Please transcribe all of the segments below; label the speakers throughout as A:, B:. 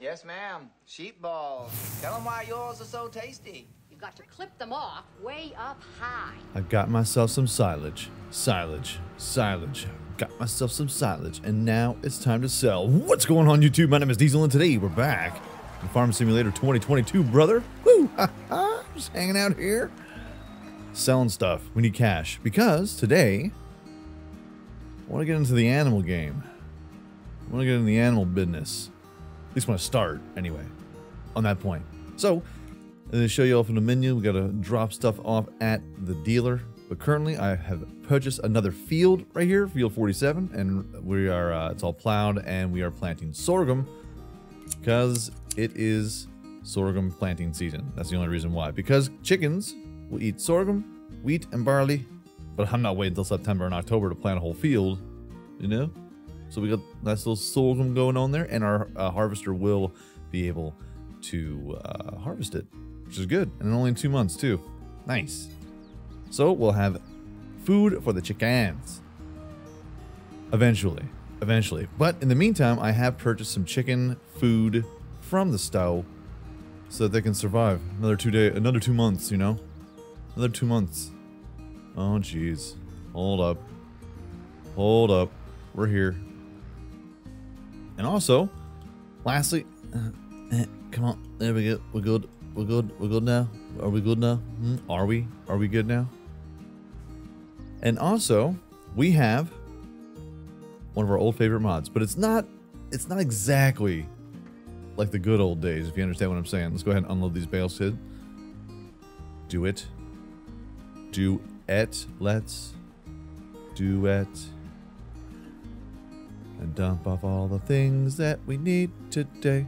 A: Yes, ma'am. Sheep balls. Tell them why yours are so tasty.
B: You've got to clip them off way up high.
C: I got myself some silage. Silage. Silage. Got myself some silage. And now it's time to sell. What's going on, YouTube? My name is Diesel, and today we're back in Farm Simulator 2022, brother. Woo! Ha ha! Just hanging out here. Selling stuff. We need cash. Because today, I want to get into the animal game. I want to get into the animal business. At least want to start, anyway, on that point. So, I'm show you off in the menu. We got to drop stuff off at the dealer. But currently, I have purchased another field right here, field 47, and we are, uh, it's all plowed, and we are planting sorghum because it is sorghum planting season. That's the only reason why. Because chickens will eat sorghum, wheat, and barley, but I'm not waiting until September and October to plant a whole field, you know? So we got nice little sorghum going on there, and our uh, harvester will be able to uh, harvest it, which is good. And only in two months, too. Nice. So we'll have food for the chickens. Eventually. Eventually. But in the meantime, I have purchased some chicken food from the stow so that they can survive another two day, another two months, you know? Another two months. Oh, jeez. Hold up. Hold up. We're here. And also, lastly, uh, eh, come on, there we go. We're good. We're good. We're good now. Are we good now? Hmm? Are we? Are we good now? And also, we have one of our old favorite mods, but it's not. It's not exactly like the good old days. If you understand what I'm saying, let's go ahead and unload these bales, kid. Do it. Do it. Let's do it and dump off all the things that we need today.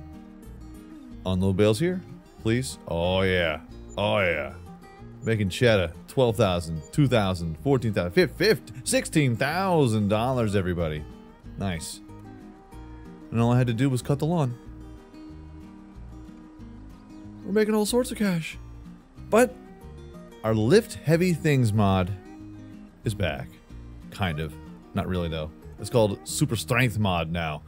C: Unload bales here, please. Oh yeah, oh yeah. Making cheddar, 12,000, 2,000, 14,000, 15, 16,000 dollars everybody. Nice. And all I had to do was cut the lawn. We're making all sorts of cash. But our lift heavy things mod is back. Kind of. Not really though. It's called Super Strength Mod now.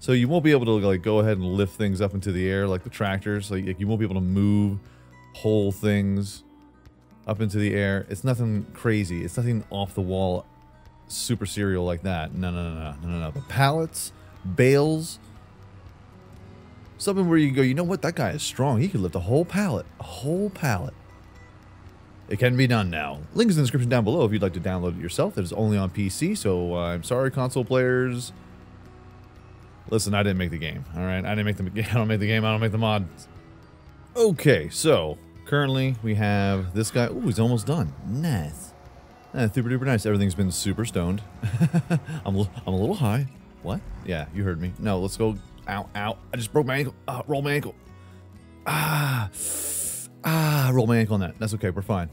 C: So you won't be able to like go ahead and lift things up into the air like the tractors. Like you won't be able to move whole things up into the air. It's nothing crazy. It's nothing off the wall super serial like that. No, no, no, no, no, no, no. But pallets, bales, something where you go, you know what? That guy is strong. He could lift a whole pallet, a whole pallet. It can be done now. Link is in the description down below if you'd like to download it yourself. It is only on PC, so uh, I'm sorry, console players. Listen, I didn't make the game, all right? I didn't make the I don't make the game. I don't make the mod. Okay, so currently we have this guy. Oh, he's almost done. Nice. Eh, super duper nice. Everything's been super stoned. I'm, a, I'm a little high. What? Yeah, you heard me. No, let's go. Ow, ow. I just broke my ankle. Uh, roll my ankle. Ah. Ah, roll my ankle on that. That's okay. We're fine.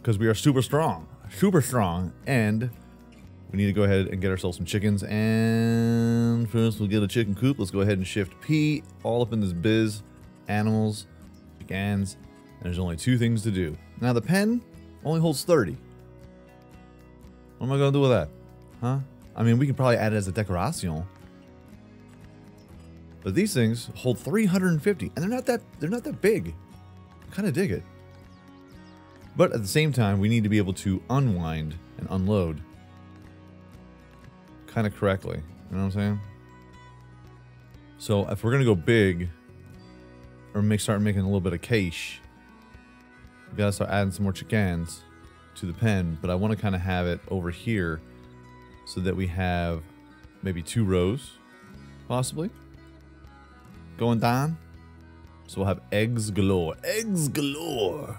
C: Because we are super strong. Super strong. And we need to go ahead and get ourselves some chickens. And first we'll get a chicken coop. Let's go ahead and shift P all up in this biz. Animals, chickens. And there's only two things to do. Now the pen only holds 30. What am I going to do with that? Huh? I mean, we can probably add it as a decoration. But these things hold 350 and they're not that they're not that big kind of dig it. But at the same time, we need to be able to unwind and unload kind of correctly. You know what I'm saying? So if we're going to go big or make start making a little bit of cash, we got to start adding some more chickens to the pen. But I want to kind of have it over here so that we have maybe two rows, possibly, going down. So we'll have eggs galore. Eggs galore.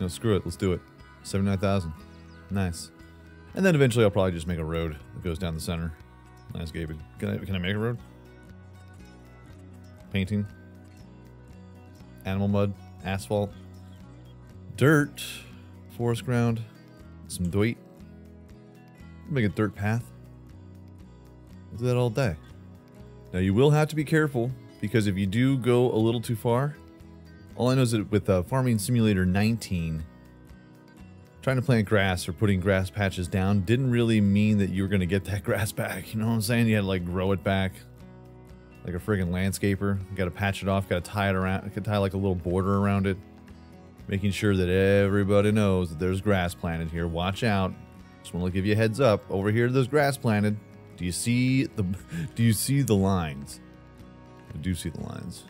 C: No, screw it. Let's do it. 79,000. Nice. And then eventually I'll probably just make a road that goes down the center. Nice, Gabe. Can I, can I make a road? Painting. Animal mud. Asphalt. Dirt. Forest ground. Some dirt. Make a dirt path. Do that all day. Now you will have to be careful because if you do go a little too far, all I know is that with uh, Farming Simulator 19, trying to plant grass or putting grass patches down didn't really mean that you were going to get that grass back. You know what I'm saying? You had to like grow it back. like a friggin' landscaper. Got to patch it off. Got to tie it around. Could tie like a little border around it, making sure that everybody knows that there's grass planted here. Watch out. Just want to give you a heads up. Over here, there's grass planted. Do you see the? Do you see the lines? Do see the lines.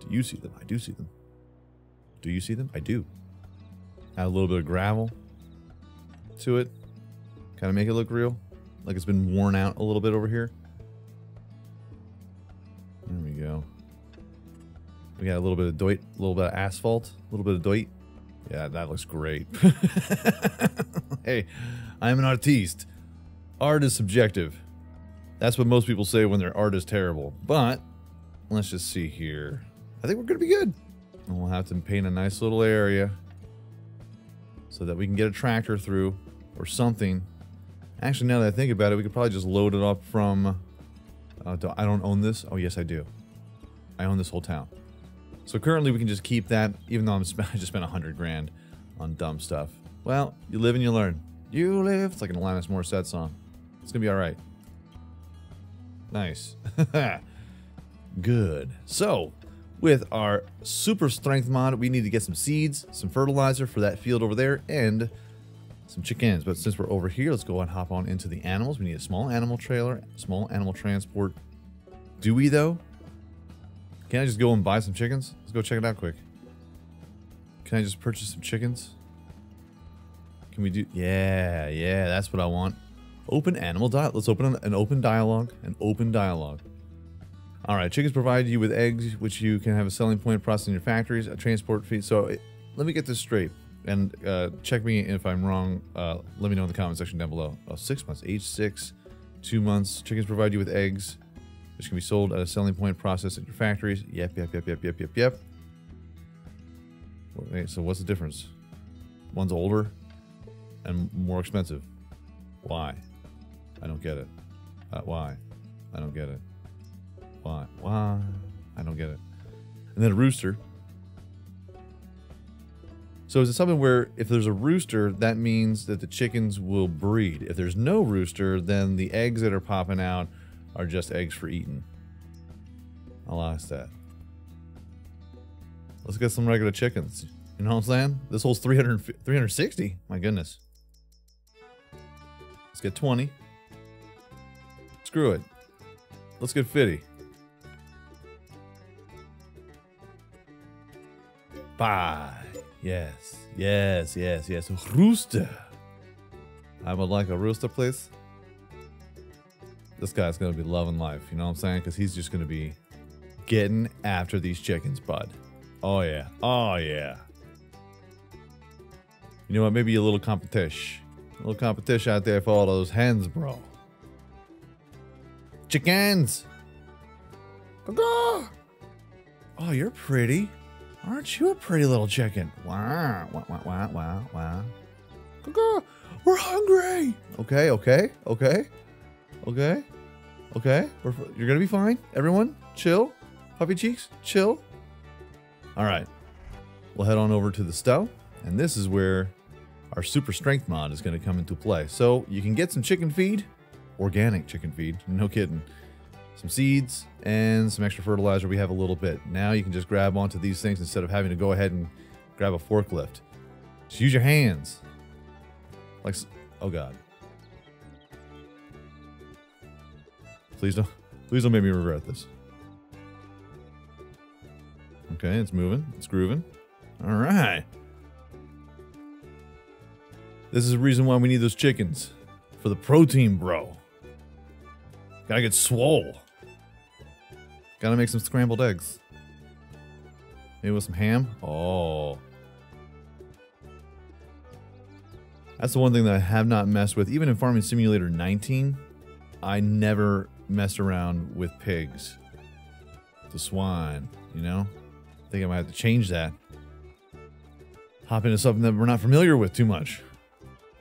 C: Do you see them? I do see them. Do you see them? I do. Add a little bit of gravel to it. Kind of make it look real. Like it's been worn out a little bit over here. There we go. We got a little bit of doit, a little bit of asphalt, a little bit of doit. Yeah, that looks great. hey, I'm an artiste. Art is subjective. That's what most people say when their art is terrible. But let's just see here. I think we're going to be good. And we'll have to paint a nice little area so that we can get a tractor through or something. Actually, now that I think about it, we could probably just load it up from... Uh, I don't own this. Oh, yes, I do. I own this whole town. So currently we can just keep that, even though I'm sp- I just spent 100 grand on dumb stuff. Well, you live and you learn. You live. It's like an Alanis Morissette song. It's going to be all right. Nice. Good. So, with our super strength mod, we need to get some seeds, some fertilizer for that field over there, and some chickens. But since we're over here, let's go and hop on into the animals. We need a small animal trailer, small animal transport. Do we though? Can I just go and buy some chickens? Let's go check it out quick. Can I just purchase some chickens? Can we do? Yeah, yeah, that's what I want. Open animal dialogue. Let's open an, an open dialogue. An open dialogue. All right, chickens provide you with eggs, which you can have a selling point processing your factories, a transport fee. So it, let me get this straight, and uh, check me if I'm wrong. Uh, let me know in the comment section down below. Oh, six months, age six, two months. Chickens provide you with eggs, which can be sold at a selling point processed at your factories. Yep, yep, yep, yep, yep, yep, yep. So what's the difference? One's older and more expensive. Why? I don't get it. Uh, why? I don't get it. Why? Why? I don't get it. And then a rooster. So is it something where if there's a rooster, that means that the chickens will breed? If there's no rooster, then the eggs that are popping out are just eggs for eating. I'll ask that. Let's get some regular chickens. You know what I'm saying? This hole's 300, 360. My goodness. Let's get 20. Screw it. Let's get 50. Bye. Yes, yes, yes, yes. Rooster. I would like a rooster, please. This guy's going to be loving life, you know what I'm saying? Because he's just going to be getting after these chickens, bud. Oh, yeah. Oh, yeah. You know what? Maybe a little competition. A little competition out there for all those hens, bro. Chickens! Oh, you're pretty. Aren't you a pretty little chicken? Wow, wow, wow, wow, wow, wow. Caw-caw! We're hungry! Okay, okay, okay, okay, okay. We're, you're gonna be fine. Everyone, chill. Puppy cheeks, chill. All right. We'll head on over to the stove, and this is where our super strength mod is to come into play. So you can get some chicken feed, organic chicken feed, no kidding. Some seeds and some extra fertilizer. We have a little bit. Now you can just grab onto these things instead of having to go ahead and grab a forklift. Just use your hands. Like, oh god. Please don't, please don't make me regret this. Okay, it's moving. It's grooving. All right. This is the reason why we need those chickens. For the protein, bro. Gotta get swole. Gotta make some scrambled eggs. Maybe with some ham. Oh. That's the one thing that I have not messed with. Even in Farming Simulator 19, I never messed around with pigs. The swine, you know? I think I might have to change that. Hop into something that we're not familiar with too much.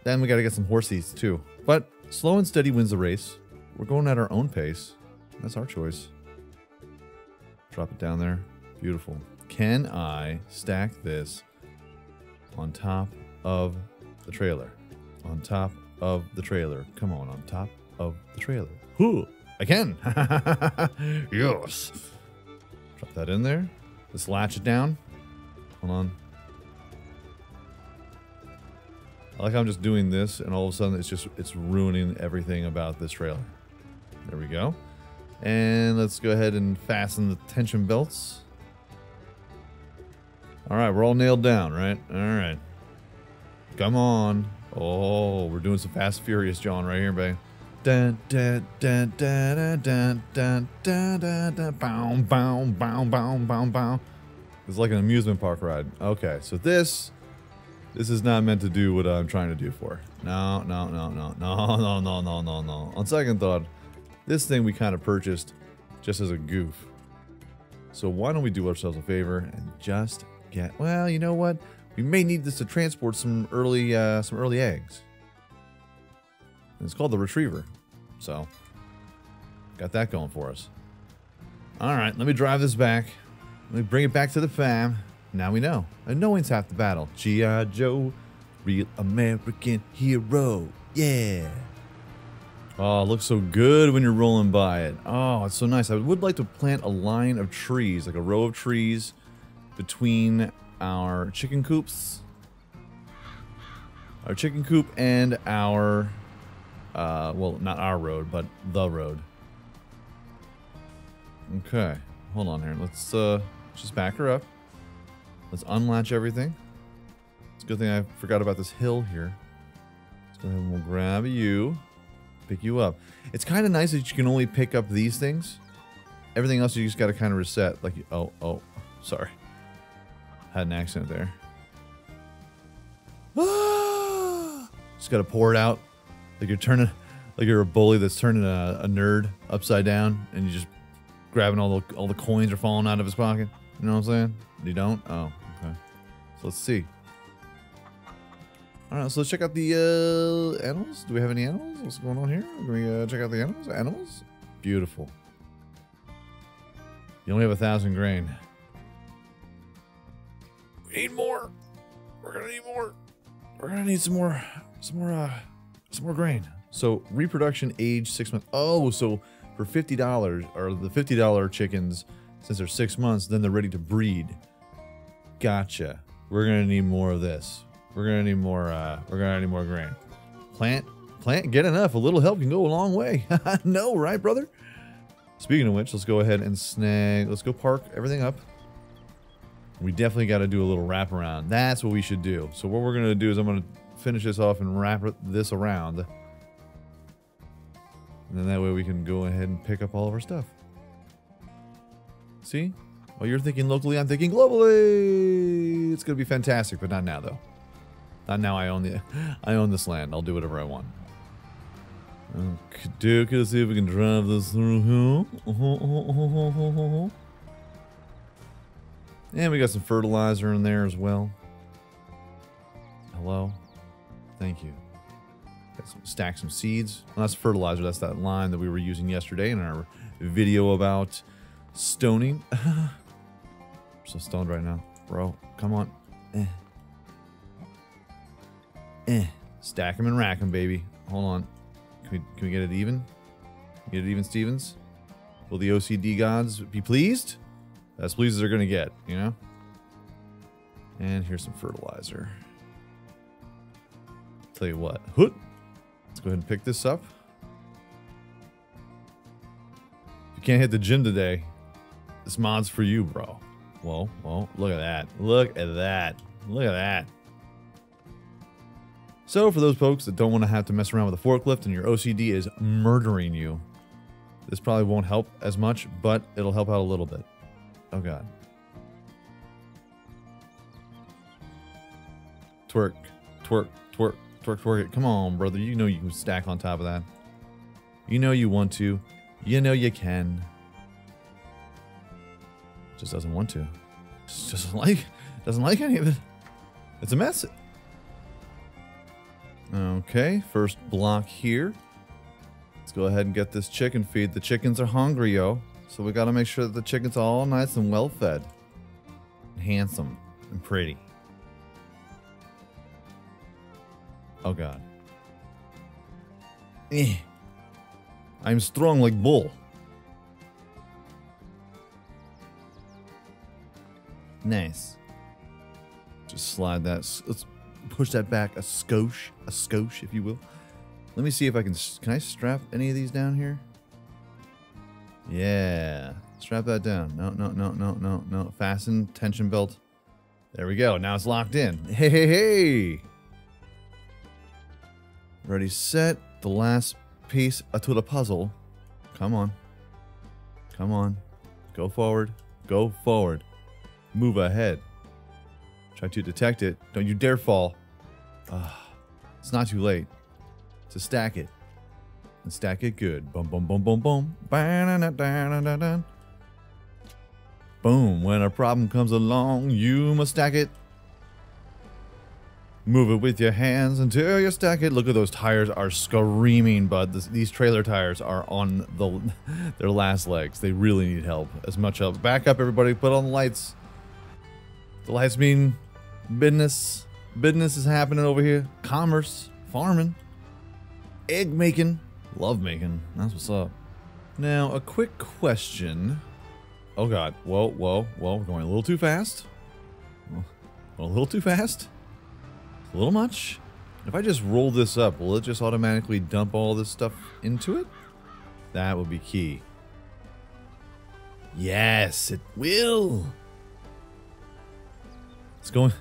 C: Then we got to get some horsies too. But slow and steady wins the race. We're going at our own pace. That's our choice. Drop it down there. Beautiful. Can I stack this on top of the trailer? On top of the trailer. Come on, on top of the trailer. Huh. I can. yes. Drop that in there. Let's latch it down. Hold on. I like how I'm just doing this, and all of a sudden it's just it's ruining everything about this trailer. There we go. And let's go ahead and fasten the tension belts. All right, we're all nailed down, right? All right. Come on. Oh, we're doing some Fast Furious, John, right here, babe. Dun, dun, dun, dun, dun, dun, dun, dun, dun, bow, bow, bow, bow, bow, bow. It's like an amusement park ride. Okay, so this, this is not meant to do what I'm trying to do for. No, no, no, no, no, no, no, no, no, no. On second thought, this thing we kind of purchased just as a goof. So why don't we do ourselves a favor and just get, well, you know what? We may need this to transport some early, uh, some early eggs. And it's called the Retriever. So, got that going for us. All right, let me drive this back. Let me bring it back to the fam. Now we know. And half the battle. G.I. Joe, real American hero. Yeah. Oh, it looks so good when you're rolling by it. Oh, it's so nice. I would like to plant a line of trees, like a row of trees between our chicken coops. Our chicken coop and our, uh, well, not our road, but the road. Okay, hold on here. Let's uh, just back her up. Let's unlatch everything. It's a good thing I forgot about this hill here. Let's go ahead and we'll grab you, pick you up. It's kind of nice that you can only pick up these things. Everything else you just got to kind of reset. Like, oh, oh, sorry. Had an accident there. just got to pour it out. Like you're turning, like you're a bully that's turning a, a nerd upside down and you're just grabbing all the all the coins are falling out of his pocket. You know what I'm saying? You don't? Oh, okay. So let's see. All right, so let's check out the uh, animals. Do we have any animals? What's going on here? Can we uh, check out the animals? Animals? Beautiful. You only have a thousand grain. We need more. We're gonna need more. We're gonna need some more, some more, uh, some more grain. So reproduction age six months. Oh, so for fifty dollars or the fifty dollar chickens, since they're six months, then they're ready to breed. Gotcha. We're gonna need more of this. We're gonna need more. Uh, we're gonna need more grain. Plant, plant. Get enough. A little help can go a long way. no, right, brother? Speaking of which, let's go ahead and snag. Let's go park everything up. We definitely got to do a little wrap around. That's what we should do. So what we're gonna do is I'm gonna finish this off and wrap this around. And then that way we can go ahead and pick up all of our stuff. See? While you're thinking locally, I'm thinking globally. It's gonna be fantastic, but not now though. Now. I own the, I own this land. I'll do whatever I want. Okay, let's see if we can drive this through here. And we got some fertilizer in there as well. Hello. Thank you. Got some, stack some seeds. Well, that's fertilizer. That's that line that we were using yesterday in our video about stoning. so stoned right now, bro. Come on. Eh. Eh. Stack them and rack them, baby. Hold on. Can we, can we get it even? Get it even, Stevens? Will the OCD gods be pleased? As pleased as they're going to get, you know? And here's some fertilizer. Tell you what. Let's go ahead and pick this up. If you can't hit the gym today, this mod's for you, bro. Whoa, whoa, look at that. Look at that. Look at that. So for those folks that don't want to have to mess around with a forklift and your OCD is murdering you, this probably won't help as much, but it'll help out a little bit. Oh god. Twerk, twerk, twerk, twerk, twerk it. Come on, brother. You know you can stack on top of that. You know you want to. You know you can. Just doesn't want to. Just doesn't like doesn't like any of it. It's a mess. Okay, first block here. Let's go ahead and get this chicken feed. The chickens are hungry, yo. So we gotta make sure that the chicken's are all nice and well fed. And handsome and pretty. Oh god. Eh. I'm strong like bull. Nice. Just slide that. Let's push that back a skosh, a skosh, if you will. Let me see if I can. Can I strap any of these down here? Yeah. Strap that down. No, no, no, no, no, no. Fasten tension belt. There we go. Now it's locked in. Hey, hey, hey. Ready, set. The last piece to the puzzle. Come on. Come on. Go forward. Go forward. Move ahead. Try to detect it. Don't you dare fall. Uh, it's not too late. To stack it. And stack it good. Boom, boom, boom, boom, boom. Boom. When a problem comes along, you must stack it. Move it with your hands until you stack it. Look at those tires are screaming, bud. This, these trailer tires are on the their last legs. They really need help. As much help. Back up, everybody. Put on the lights. The lights mean business. Business is happening over here. Commerce. Farming. Egg making. Love making. That's what's up. Now, a quick question. Oh, God. Whoa, whoa, whoa. We're going a little too fast. A little too fast. A little much. If I just roll this up, will it just automatically dump all this stuff into it? That would be key. Yes, it will. It's going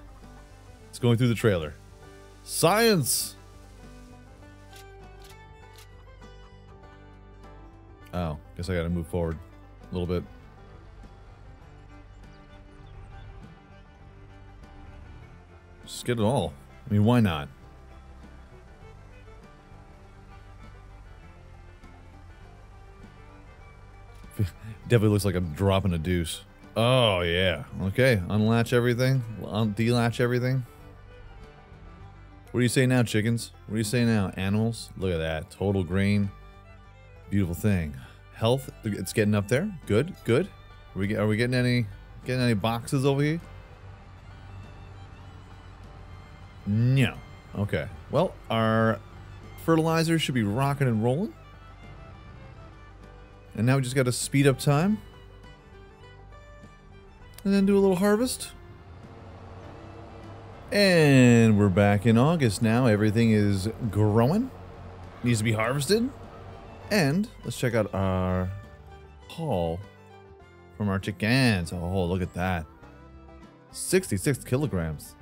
C: It's going through the trailer. Science. Oh, guess I got to move forward a little bit. Just get it all. I mean, why not? Definitely looks like I'm dropping a deuce. Oh, yeah. Okay, unlatch everything. Delatch everything. What do you say now, chickens? What do you say now, animals? Look at that. Total grain. Beautiful thing. Health, it's getting up there. Good, good. Are we, are we getting any getting any boxes over here? No. Okay. Well, our fertilizer should be rocking and rolling. And now we just got to speed up time. And then do a little harvest. And we're back in August now. Everything is growing. Needs to be harvested. And let's check out our haul from our chickens. Oh, look at that. 66 kilograms.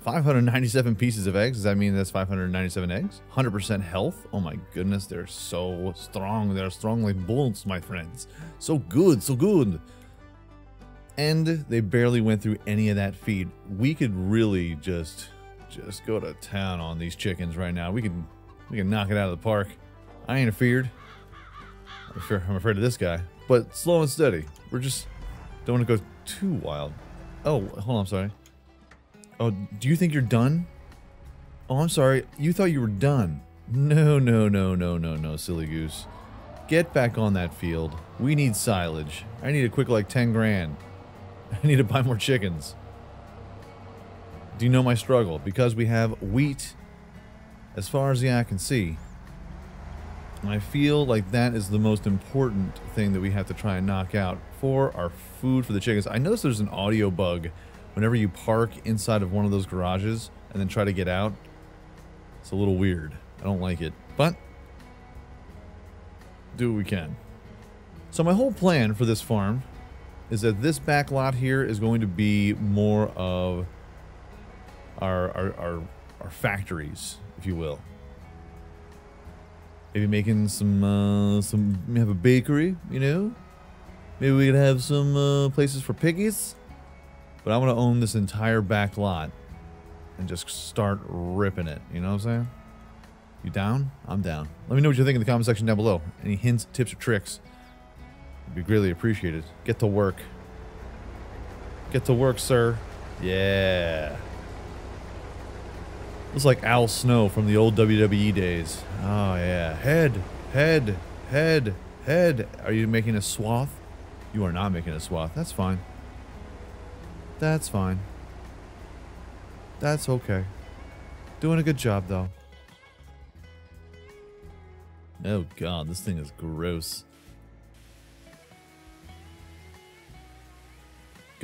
C: 597 pieces of eggs. Does that mean that's 597 eggs? 100% health. Oh my goodness, they're so strong. They're strong like bulls, my friends. So good, so good. And they barely went through any of that feed. We could really just just go to town on these chickens right now. We can we can knock it out of the park. I ain't afeared. I'm afraid, I'm afraid of this guy. But slow and steady. We're just don't want to go too wild. Oh, hold on, I'm sorry. Oh, do you think you're done? Oh, I'm sorry. You thought you were done. No, no, no, no, no, no, silly goose. Get back on that field. We need silage. I need a quick like 10 grand. I need to buy more chickens. Do you know my struggle? Because we have wheat as far as the eye can see. And I feel like that is the most important thing that we have to try and knock out for our food for the chickens. I notice there's an audio bug whenever you park inside of one of those garages and then try to get out, it's a little weird. I don't like it, but do what we can. So my whole plan for this farm is that this back lot here is going to be more of our, our, our, our factories, if you will. Maybe making some, uh, some, have a bakery, you know? Maybe we could have some uh, places for piggies. But I want to own this entire back lot and just start ripping it. You know what I'm saying? You down? I'm down. Let me know what you think in the comment section down below. Any hints, tips, or tricks? Would be greatly appreciated. Get to work. Get to work, sir. Yeah. Looks like Al Snow from the old WWE days. Oh, yeah. Head, head, head, head. Are you making a swath? You are not making a swath. That's fine. That's fine. That's okay. Doing a good job, though. Oh god, this thing is gross.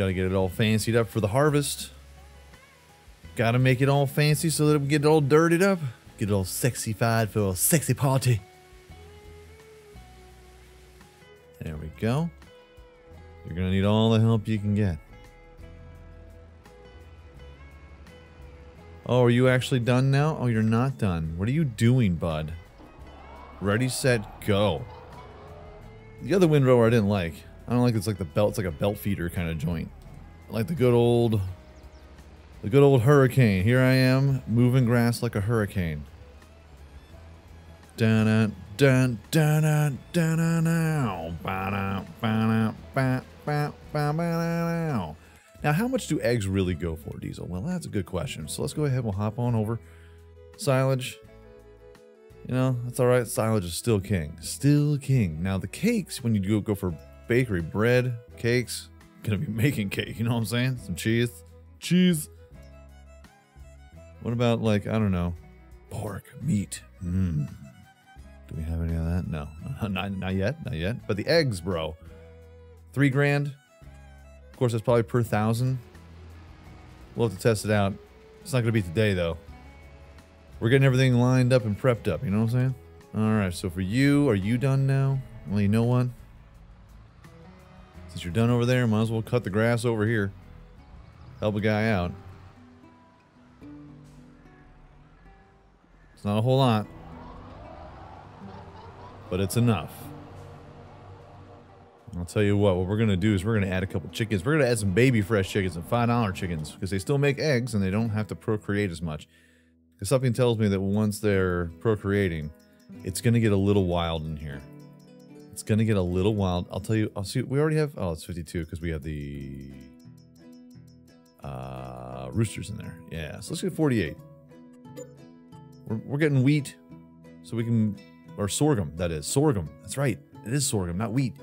C: Gotta get it all fancied up for the harvest. Gotta make it all fancy so that we get it all dirtied up. Get it all sexified for a sexy party. There we go. You're gonna need all the help you can get. Oh, are you actually done now? Oh, you're not done. What are you doing, bud? Ready, set, go. The other windrower I didn't like. I don't like it's like the belt. It's like a belt feeder kind of joint. Like the good old, the good old hurricane. Here I am, moving grass like a hurricane. Dun dun dun dun dun dun now. Now, how much do eggs really go for, Diesel? Well, that's a good question. So let's go ahead. We'll hop on over. Silage. You know, that's all right. Silage is still king. Still king. Now, the cakes, when you go, go for bakery, bread, cakes, gonna be making cake. You know what I'm saying? Some cheese. Cheese. What about, like, I don't know, pork, meat? Mmm. Do we have any of that? No. not, not yet. Not yet. But the eggs, bro. Three grand Of course, that's probably per thousand. We'll have to test it out. It's not to be today, though. We're getting everything lined up and prepped up, you know what I'm saying? All right, so for you, are you done now? Well, you know what? Since you're done over there, might as well cut the grass over here. Help a guy out. It's not a whole lot. But it's enough. I'll tell you what, what we're going to do is we're going to add a couple chickens. We're going to add some baby fresh chickens and $5 chickens because they still make eggs and they don't have to procreate as much. Because something tells me that once they're procreating, it's going to get a little wild in here. It's to get a little wild. I'll tell you, I'll see. We already have, oh, it's 52 because we have the uh, roosters in there. Yeah, so let's get 48. We're, we're getting wheat so we can, or sorghum, that is. Sorghum. That's right. It is sorghum, not wheat.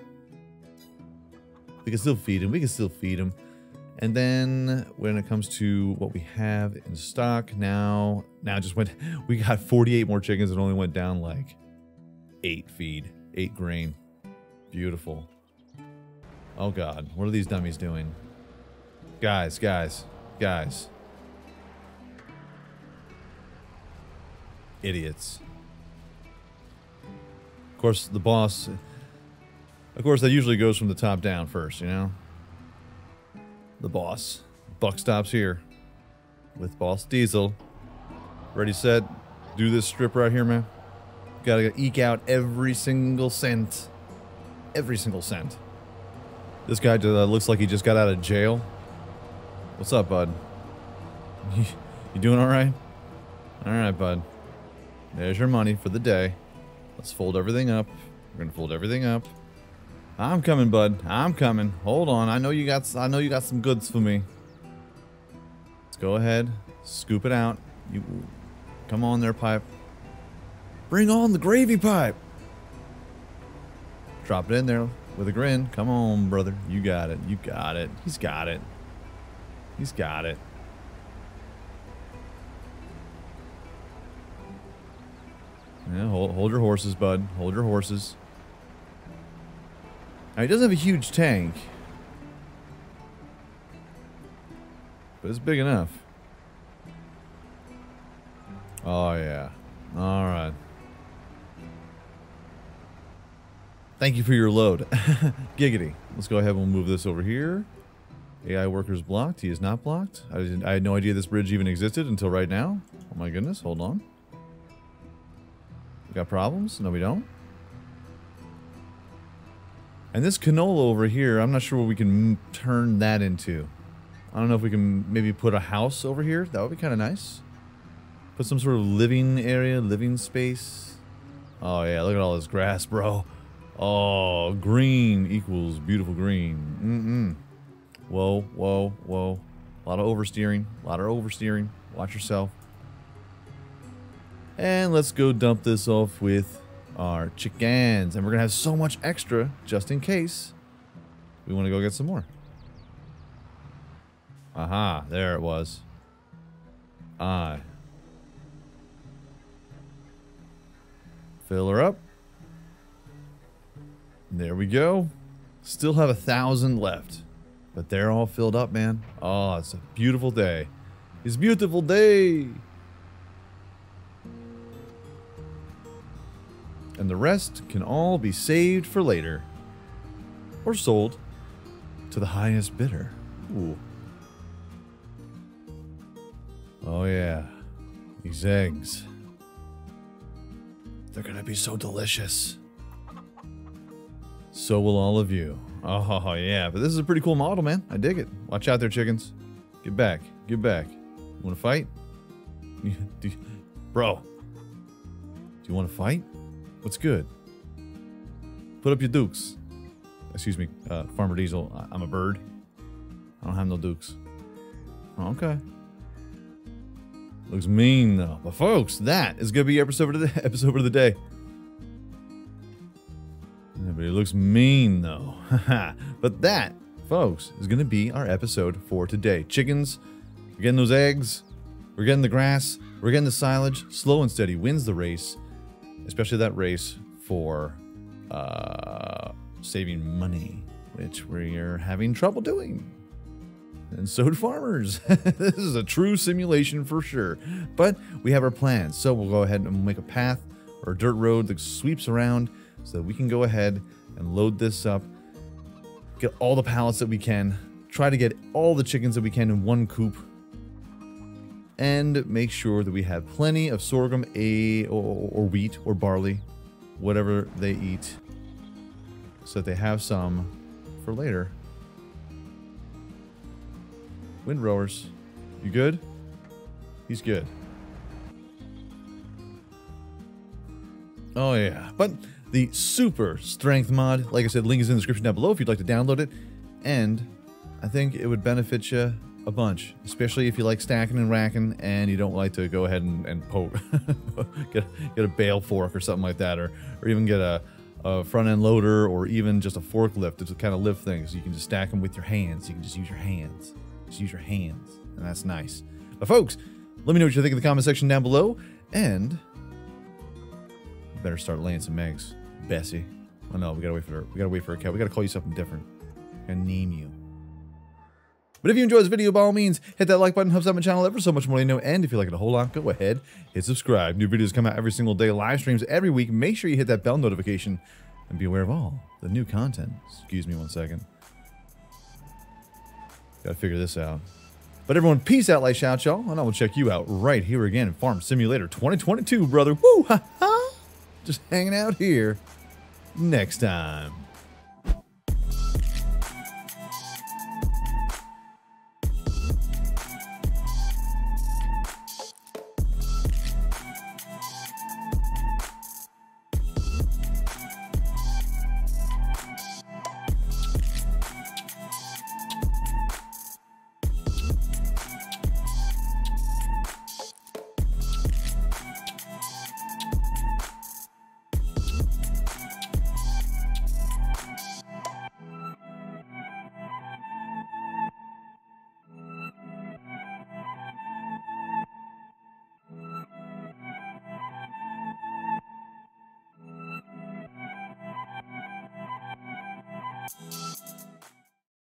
C: We can still feed him. We can still feed him. And then when it comes to what we have in stock now, now just went, we got 48 more chickens and only went down like eight feed, eight grain. Beautiful. Oh God, what are these dummies doing? Guys, guys, guys. Idiots. Of course, the boss, of course, that usually goes from the top down first, you know? The boss. Buck stops here. With Boss Diesel. Ready, set, do this strip right here, man. Gotta eke out every single cent. Every single cent. This guy uh, looks like he just got out of jail. What's up, bud? You doing alright? Alright, bud. There's your money for the day. Let's fold everything up. We're gonna fold everything up. I'm coming, bud. I'm coming. Hold on. I know you got I know you got some goods for me. Let's go ahead. Scoop it out. You come on there, pipe. Bring on the gravy pipe. Drop it in there with a grin. Come on, brother. You got it. You got it. He's got it. He's got it. Yeah, hold, hold your horses, bud. Hold your horses. Now, he doesn't have a huge tank. But it's big enough. Oh, yeah. Alright. Thank you for your load. Giggity. Let's go ahead and move this over here. AI workers blocked. He is not blocked. I, I had no idea this bridge even existed until right now. Oh my goodness. Hold on. We got problems? No, we don't. And this canola over here, I'm not sure what we can turn that into. I don't know if we can maybe put a house over here. That would be kind of nice. Put some sort of living area, living space. Oh yeah, look at all this grass, bro. Oh, green equals beautiful green. Mm-mm. Whoa, whoa, whoa. A lot of oversteering. A lot of oversteering. Watch yourself. And let's go dump this off with our chickens. And we're going to have so much extra just in case we want to go get some more. Aha, there it was. I Fill her up. There we go. Still have a thousand left. But they're all filled up, man. Oh, it's a beautiful day. It's a beautiful day. And the rest can all be saved for later. Or sold to the highest bidder. Ooh. Oh yeah. These eggs. They're gonna be so delicious. So will all of you. Oh yeah, but this is a pretty cool model, man. I dig it. Watch out there, chickens. Get back. Get back. You wanna fight? Do you- Bro. Do you wanna fight? What's good? Put up your dukes. Excuse me, uh, Farmer Diesel. I- I'm a bird. I don't have no dukes. Oh, okay. Looks mean though. But folks, that is gonna be episode of the episode of the day. But it looks mean though. but that, folks, is gonna be our episode for today. Chickens, we're getting those eggs, we're getting the grass, we're getting the silage. Slow and steady wins the race, especially that race for uh, saving money, which we're having trouble doing and so do farmers. this is a true simulation for sure. But we have our plans, so we'll go ahead and make a path or dirt road that sweeps around so we can go ahead and load this up, get all the pallets that we can, try to get all the chickens that we can in one coop, and make sure that we have plenty of sorghum, a or, or wheat or barley, whatever they eat, so that they have some for later. Windrowers, you good? He's good. Oh yeah, but the super strength mod, like I said, link is in the description down below if you'd like to download it. And I think it would benefit you a bunch, especially if you like stacking and racking and you don't like to go ahead and, and poke, get, get a bale fork or something like that, or, or even get a, a front end loader or even just a forklift to kind of lift things. You can just stack them with your hands. You can just use your hands. Just use your hands, and that's nice. But folks, let me know what you think in the comment section down below, and better start laying some eggs, Bessie. Oh no, we gotta wait for her. We gotta wait for a cat. We gotta call you something different. And name you. But if you enjoyed this video, by all means, hit that like button, helps out my channel ever so much more to know. And if you like it a whole lot, go ahead, hit subscribe. New videos come out every single day, live streams every week. Make sure you hit that bell notification and be aware of all the new content. Excuse me one second. Gotta figure this out. But everyone, peace out, like shout, y'all, and I will check you out right here again in Farm Simulator 2022, brother. Woo ha ha! Just hanging out here next time.